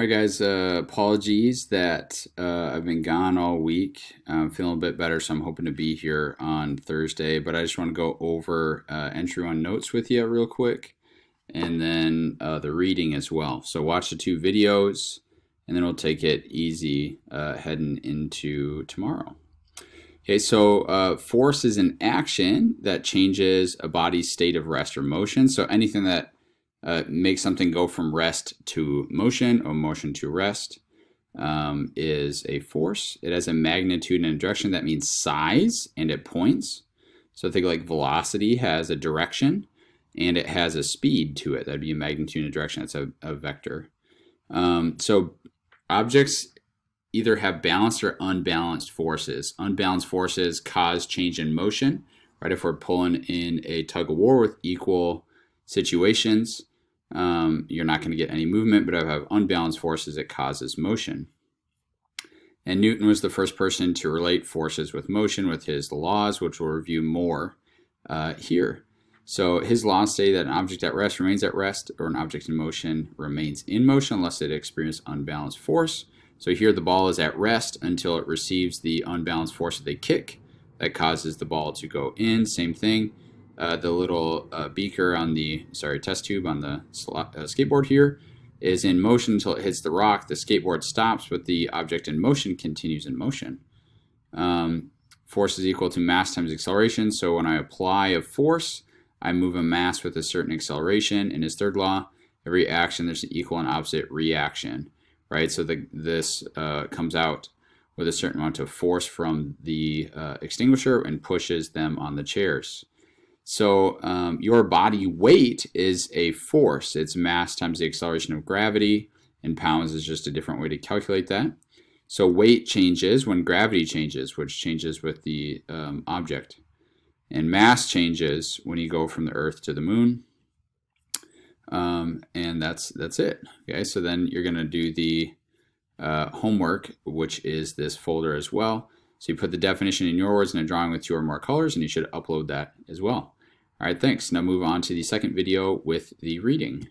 All right, guys, uh, apologies that uh, I've been gone all week. I'm feeling a bit better, so I'm hoping to be here on Thursday. But I just want to go over uh, entry one notes with you real quick and then uh, the reading as well. So watch the two videos and then we'll take it easy uh, heading into tomorrow. Okay, so uh, force is an action that changes a body's state of rest or motion. So anything that uh, make something go from rest to motion or motion to rest um, is a force. It has a magnitude and a direction. That means size and it points. So think like velocity has a direction and it has a speed to it. That'd be a magnitude and a direction. That's a, a vector. Um, so objects either have balanced or unbalanced forces. Unbalanced forces cause change in motion, right? If we're pulling in a tug of war with equal situations, um, you're not going to get any movement, but if I have unbalanced forces, it causes motion. And Newton was the first person to relate forces with motion with his laws, which we'll review more uh, here. So his laws say that an object at rest remains at rest, or an object in motion remains in motion unless it experiences unbalanced force. So here the ball is at rest until it receives the unbalanced force of the kick that causes the ball to go in. Same thing uh, the little uh, beaker on the, sorry, test tube on the uh, skateboard here is in motion until it hits the rock. The skateboard stops, but the object in motion continues in motion. Um, force is equal to mass times acceleration. So when I apply a force, I move a mass with a certain acceleration. In his third law, every action, there's an equal and opposite reaction, right? So the, this uh, comes out with a certain amount of force from the uh, extinguisher and pushes them on the chairs. So um, your body weight is a force. It's mass times the acceleration of gravity. In pounds is just a different way to calculate that. So weight changes when gravity changes, which changes with the um, object. And mass changes when you go from the Earth to the Moon. Um, and that's that's it. Okay, so then you're going to do the uh, homework, which is this folder as well. So you put the definition in your words in a drawing with two or more colors, and you should upload that as well. All right, thanks. Now move on to the second video with the reading.